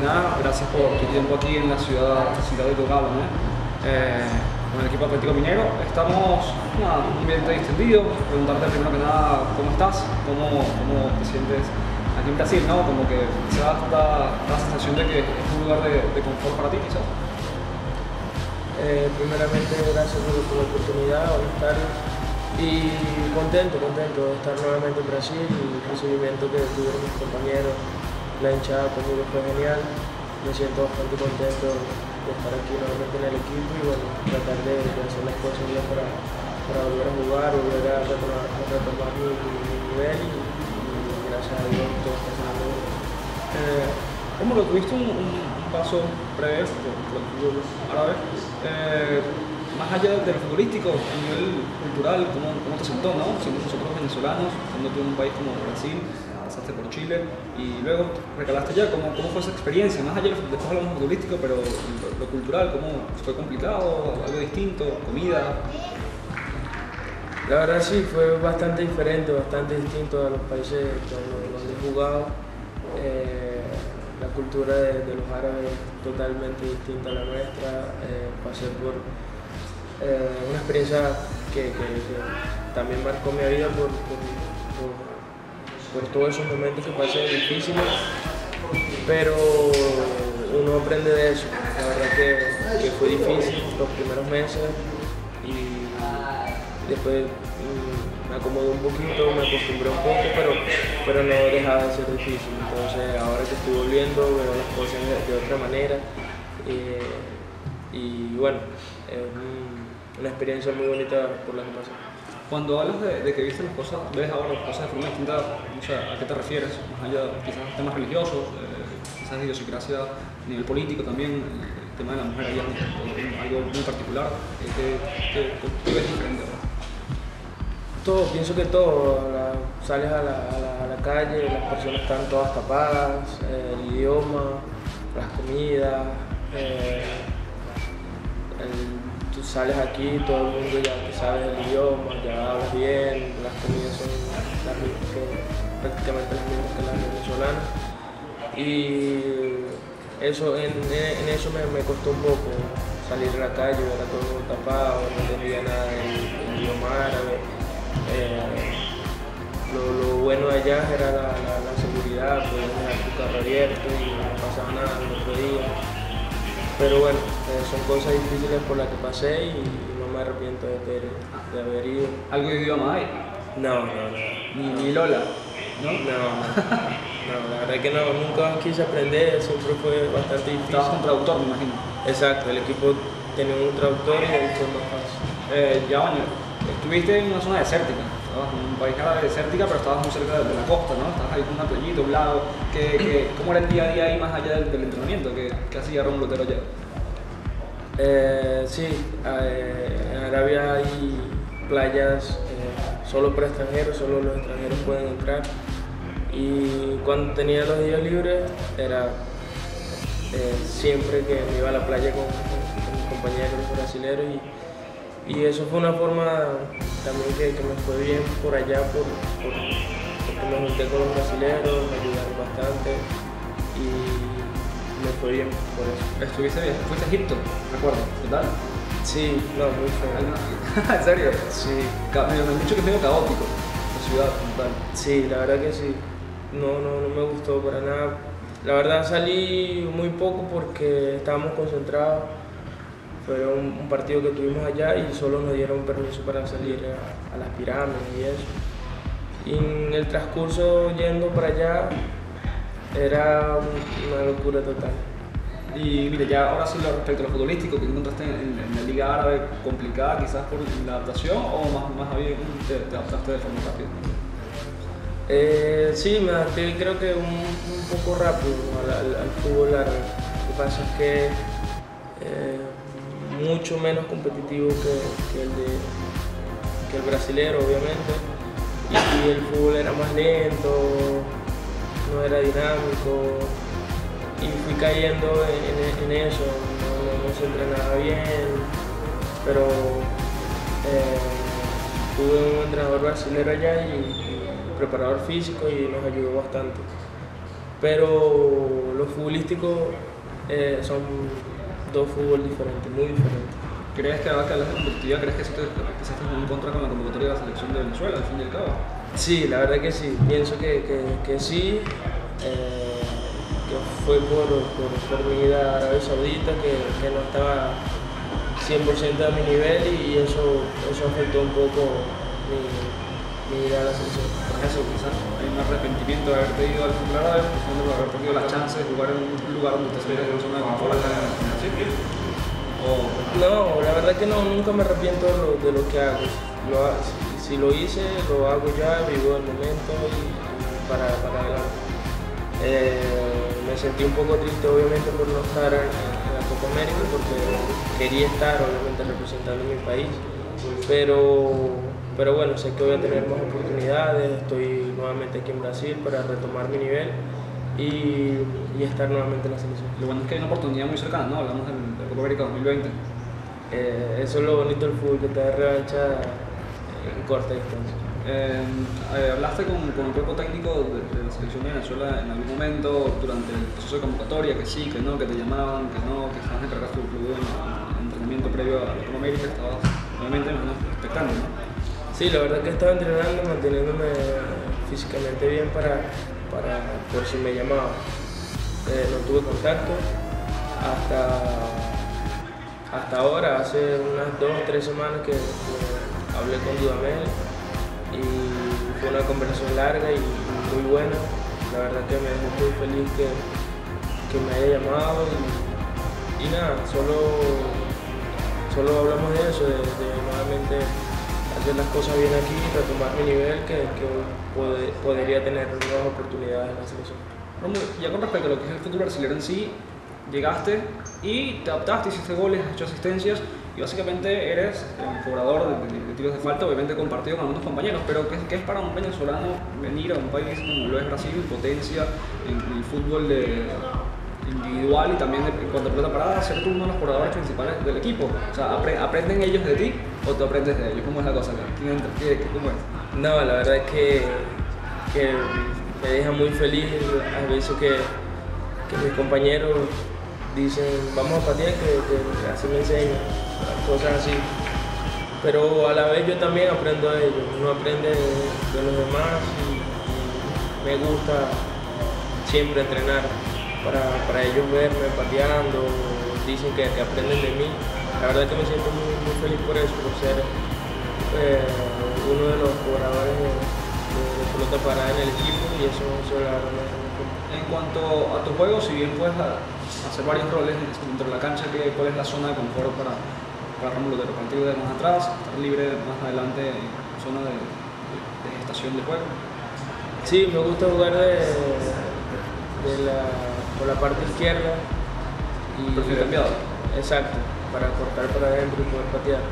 nada, gracias por tu tiempo aquí en la ciudad, ciudad de Tocado, ¿no? Eh, con el equipo Atlético Minero. Estamos en un ambiente distendido. Preguntarte primero que nada cómo estás, cómo, cómo te sientes aquí en Brasil, ¿no? Como que se da la sensación de que es un lugar de, de confort para ti, quizás. Eh, primeramente, gracias por, la oportunidad, buenas tardes. Y contento, contento de estar nuevamente en Brasil y el recibimiento que tuvieron mis compañeros, la hinchada conmigo fue genial. Me siento bastante contento de estar aquí nuevamente en el equipo y bueno, tratar de, hacer las cosas bien para, para, volver a jugar, volver a retomar, mi, nivel y, gracias a Dios todo está saliendo eh, ¿Cómo lo tuviste un, paso el fútbol árabe? Eh, más allá del futbolístico, a nivel cultural, ¿cómo, cómo te sentó, no? Siendo nosotros venezolanos, estando tú en un país como Brasil, pasaste por Chile y luego recalaste ya, ¿cómo, cómo fue esa experiencia? Más allá, después hablamos futbolístico, pero lo, cultural, ¿cómo fue complicado? ¿Algo distinto? ¿Comida? La verdad sí, fue bastante diferente, bastante distinto a los países donde, he jugado. Eh, la cultura de, los árabes es totalmente distinta a la nuestra. Eh, pasé por eh, una experiencia que, también marcó mi vida por todos esos momentos que pasé difíciles, pero uno aprende de eso. La verdad que, que fue difícil los primeros meses y después mm, me acomodé un poquito, me acostumbré un poco, pero, pero no dejaba de ser difícil. Entonces ahora que estoy volviendo veo las cosas de, otra manera eh, y bueno, es una experiencia muy bonita por la que pasé. Cuando hablas de, que viste las cosas, ves ahora las cosas de forma distinta, ¿a qué te refieres? Más allá, quizás temas religiosos, eh, quizás idiosincrasia a nivel político también, el tema de la mujer, algo muy particular, eh, ¿qué, ves diferente ahora? Todo, pienso que todo, sales a la, calle, las personas están todas tapadas, eh, el idioma, las comidas, el tú sales aquí, todo el mundo ya te sabes el idioma, ya hablas bien, las comidas son las mismas que, prácticamente las mismas que las venezolanas. Y eso, en, eso me, costó un poco salir a la calle, ver a todo el mundo tapado, no entendía nada del, idioma árabe. Eh, lo, bueno de allá era la, seguridad, podías dejar tu carro abierto y no pasaba nada el otro día. Pero bueno, eh, son cosas difíciles por las que pasé y no me arrepiento de, de haber ido. ¿Algo de idioma hay? No, no, no. ¿Ni, Lola? ¿No? No, no. la verdad que no, nunca quise aprender, siempre fue bastante difícil. Estabas con traductor, me imagino. Exacto, el equipo tenía un traductor y fue más fácil. Eh, ya, bueno, estuviste en una zona desértica estabas en un país era desértica, pero estabas muy cerca de la costa, ¿no? Estabas ahí con una playita, un lago. cómo era el día a día ahí más allá del, entrenamiento? ¿Qué, qué hacía Ron Lutero allá? Eh, sí, eh, en Arabia hay playas eh, solo para extranjeros, solo los extranjeros pueden entrar. Y cuando tenía los días libres era siempre que me iba a la playa con, con mis compañeros brasileños y y eso fue una forma también que, me fue bien por allá, por, porque me junté con los brasileños, me ayudaron bastante me fue bien por eso. ¿Estuviste bien? ¿Fuiste a Egipto? Recuerdo, ¿qué tal? Sí, no, muy feo. ¿En serio? Sí. Me han dicho que es medio caótico la ciudad tal. Sí, la verdad que sí. No, no, no me gustó para nada. La verdad salí muy poco porque estábamos concentrados fue un, partido que tuvimos allá y solo nos dieron permiso para salir a, las pirámides y eso. Y en el transcurso yendo para allá era una locura total. Y mire, ya ahora sí respecto a lo futbolístico, que encontraste en, la Liga Árabe complicada quizás por la adaptación o más, más bien te, adaptaste de forma rápida? Eh, sí, me adapté creo que un, poco rápido al, fútbol árabe. Lo que pasa es que eh, mucho menos competitivo que, el, de, que el brasilero, obviamente. Y, el fútbol era más lento, no era dinámico. Y fui cayendo en, eso, no, se entrenaba bien, pero eh, tuve un entrenador brasilero allá y, preparador físico y nos ayudó bastante. pero los futbolísticos eh, son dos fútbol diferentes, muy diferentes. ¿Crees que hablas de competitividad, crees que eso te en contra con la convocatoria de la selección de Venezuela, al fin y al cabo? Sí, la verdad que sí, pienso que, que, que sí. Eh, que fue por, por, por, a Arabia Saudita, que, que no estaba 100% a mi nivel y eso, eso afectó un poco mi, mi ida a la selección. Por eso, quizás hay un arrepentimiento de haberte ido al fútbol árabe, por haber perdido las chances de jugar en un lugar donde te sientes en una zona de confort acá en. No, la verdad que no, nunca me arrepiento de lo, de lo que hago. Lo, si, si, lo hice, lo hago ya, vivo el momento y, para, para adelante. Eh, me sentí un poco triste obviamente por no estar en, en la Copa América porque quería estar obviamente representando mi país, pero, pero bueno, sé que voy a tener más oportunidades, estoy nuevamente aquí en Brasil para retomar mi nivel y, y estar nuevamente en la selección. Lo bueno es que hay una oportunidad muy cercana, ¿no? Hablamos de la Copa América 2020. Eh, eso es lo bonito del fútbol, que te da revancha en corta distancia. Eh, eh, hablaste con, con, el cuerpo técnico de, la selección de Venezuela en algún momento durante el proceso de convocatoria, que sí, que no, que te llamaban, que no, que estabas encargado del club en, en entrenamiento previo a la Copa América, estabas obviamente expectando, ¿no? Sí, la verdad que estaba entrenando, manteniéndome físicamente bien para, para por si me llamaban. Eh, no tuve contacto hasta, hasta ahora, hace unas dos o tres semanas que hablé con Dudamel y fue una conversación larga y muy buena. La verdad que me dejó muy feliz que, que me haya llamado y, y, nada, solo, solo hablamos de eso, de, nuevamente hacer las cosas bien aquí, retomar mi nivel, que, que podría tener nuevas oportunidades en la selección. Ya con respecto a lo que es el fútbol brasileño en sí, llegaste y te adaptaste, hiciste goles, has hecho asistencias y básicamente eres el cobrador de, de, de, tiros de falta, obviamente compartido con algunos compañeros, pero ¿qué, ¿qué, es para un venezolano venir a un país como lo es Brasil, potencia en, el fútbol de, individual y también en cuanto a pelota parada, ser tú uno de los cobradores principales del equipo? O sea, apre, ¿aprenden ellos de ti o tú aprendes de ellos? ¿Cómo es la cosa? ¿Quién entra? ¿Qué, ¿Cómo es? No, la verdad es que, me deja muy feliz a veces que, mis compañeros dicen vamos a patear que así me enseñan cosas así. Pero a la vez yo también aprendo de ellos, uno aprende de, los demás y, me gusta siempre entrenar para, para, ellos verme pateando, dicen que, aprenden de mí. La verdad que me siento muy, muy feliz por eso, por ser eh, uno de los jugadores de, de, de, pelota parada en el equipo y eso, eso la verdad En cuanto a tu juego, si bien puedes hacer varios roles dentro de la cancha, ¿cuál es la zona de confort para, para Rómulo Otero? Partir de más atrás, estar libre más adelante en zona de, de, gestación de juego. Sí, me gusta jugar de, de la, por la parte izquierda. Y, Perfil cambiado. Exacto, para cortar para adentro y poder patear.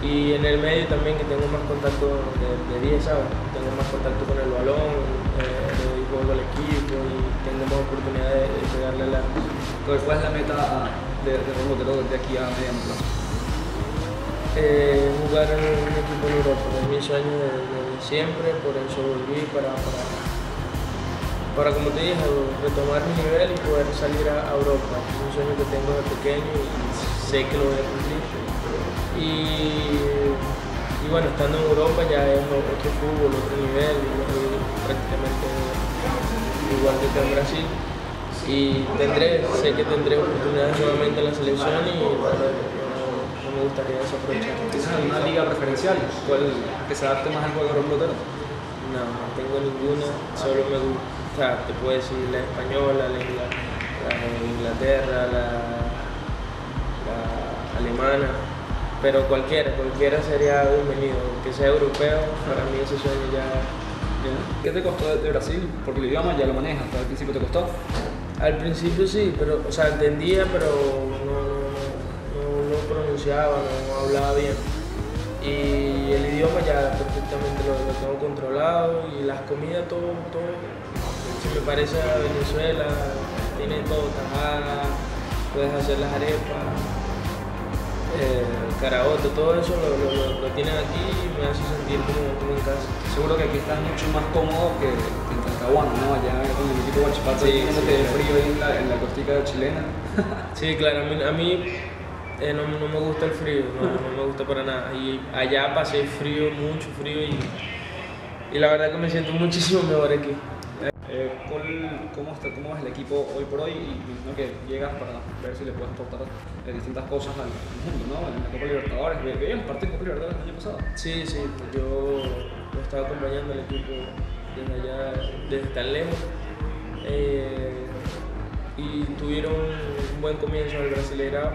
Y en el medio también que tengo más contacto de 10, ¿sabes? Tengo más contacto con el balón, eh, le doy juego al equipo y tengo más oportunidad de, de pegarle la... ¿Cuál es la meta de, de de aquí a mediano plazo? Eh, jugar en un equipo en Europa, es mi sueño desde de siempre, por eso volví para, para, como te dije, retomar mi nivel y poder salir a, Europa. Es un sueño que tengo de pequeño y sé que lo voy a cumplir. Y, y, bueno, estando en Europa ya es otro fútbol, otro nivel, prácticamente igual que en Brasil. Y tendré, sé que tendré oportunidades nuevamente en la selección y bueno, no me gustaría desaprovechar. ¿Tienes alguna liga preferencial? ¿Cuál que se adapte más al juego Romblotero? No, no tengo ninguna, solo me gusta, te puedo decir la española, la, la Inglaterra, la, la alemana pero cualquiera, cualquiera sería bienvenido, que sea europeo, para mí ese sueño ya... ¿Qué te costó de Brasil? Porque el idioma ya lo manejas, ¿al principio te costó? Al principio sí, pero, o sea, entendía, pero pronunciaba, no hablaba bien. Y el idioma ya perfectamente lo, lo tengo controlado y las comidas, todo, todo, se me parece a Venezuela, tiene todo tajada, puedes hacer las arepas, eh, Caraboto, todo eso lo, lo, lo, tienen aquí y me hace sentir como, como, en casa. Seguro que aquí estás mucho más cómodo que, en Talcahuano, ¿no? Allá con el equipo Guachipato, sí, sí, sí, frío ahí en la, en la costica chilena. sí, claro, a mí, a mí eh, no, no, me gusta el frío, no, no, me gusta para nada. Y allá pasé frío, mucho frío y, y la verdad que me siento muchísimo mejor aquí. Eh, ¿cómo, está, ¿Cómo es el equipo hoy por hoy? Y que llegas para ver si le puedes aportar eh, distintas cosas al, mundo, ¿no? En la Copa Libertadores. ¿Veías partido en Copa Libertadores el año pasado? Sí, sí, yo estaba acompañando al equipo desde allá, desde tan lejos. Eh, y tuvieron un buen comienzo el Brasileirao,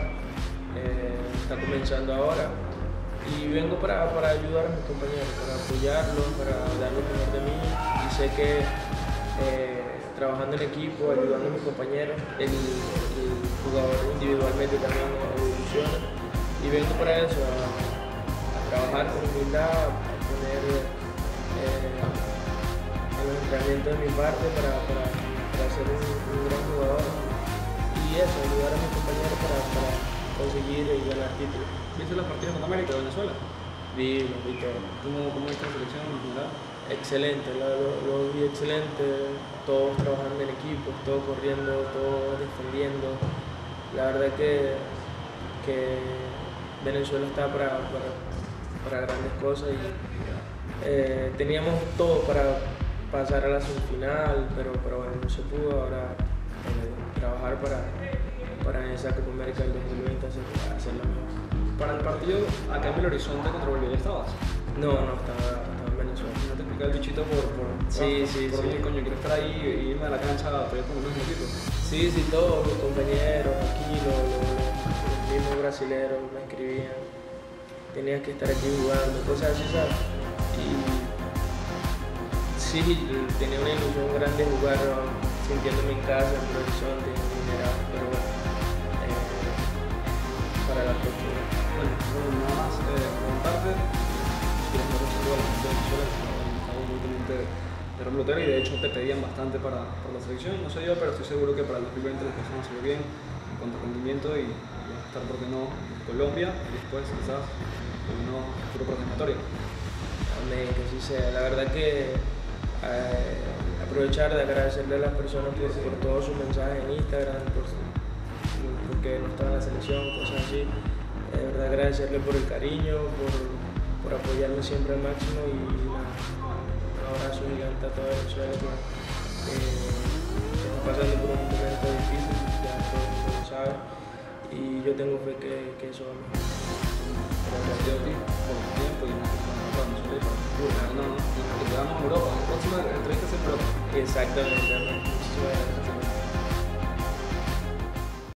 eh, está comenzando ahora. Y vengo para, para ayudar a mis compañeros, para apoyarlos, para dar lo mejor de mí. Y sé que eh, trabajando en equipo, ayudando a mis compañeros, el, jugador individualmente también evoluciona. Y vengo para eso, a, trabajar con humildad, a poner eh, el entrenamiento de mi parte para, para, para ser un, gran jugador. Y eso, ayudar a mis compañeros para conseguir y ganar títulos. ¿Viste los partidos con América de Venezuela? Vi, vi todo. ¿Cómo, cómo la selección en general? excelente, lo, vi excelente, todos trabajando en equipo, todos corriendo, todos defendiendo. La verdad que, que Venezuela está para, para, para grandes cosas y eh, teníamos todo para pasar a la semifinal, pero, pero bueno, no se pudo. Ahora eh, trabajar para, para esa Copa América del 2020 hacer, hacerla mejor. Para el partido acá en el horizonte contra Bolivia estabas? No, no, estaba, estaba en Venezuela. ¿No te explica el bichito por, por, sí, por, sí, por sí. mí, coño, quiero estar ahí y irme a la cancha a pedir como unos minutitos? Sí, sí, todos mis compañeros aquí, los, mismos brasileños me escribían, tenías que estar aquí jugando, cosas así, ¿sabes? Y sí, tenía una ilusión grande de jugar, sintiéndome en casa, en el horizonte, en mineral, pero bueno, Bueno, nada más eh, mandar un saludo a la de Venezuela, que estamos muy y de hecho te pedían bastante para, para la selección, no sé yo, pero estoy seguro que para el 2020 las cosas van a salir bien en cuanto a rendimiento y, estar, ¿por qué no?, en Colombia y después quizás en un futuro proclamatorio. Amén, que así sea. La verdad que eh, aprovechar de agradecerle a las personas por, por todos sus mensajes en Instagram, por, porque no estaba en la selección, cosas así. De verdad agradecerle por el cariño, por, por apoyarme siempre al máximo y un abrazo gigante a toda Venezuela que, eh, está pasando por un momento difícil, ya todo el mundo lo sabe, y yo tengo fe que, que eso va a. Gracias a ti por el tiempo y nos quedamos en Europa. La próxima entrevista es en Europa. Exactamente, muchísimas gracias.